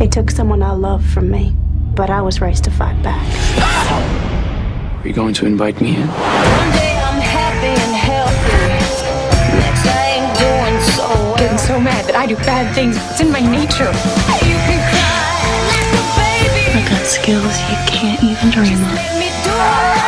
They took someone I love from me, but I was raised to fight back. Are you going to invite me in? One day I'm happy and healthy. Next I ain't doing so well. Getting so mad that I do bad things. It's in my nature. You can cry like a baby. I got skills you can't even dream of.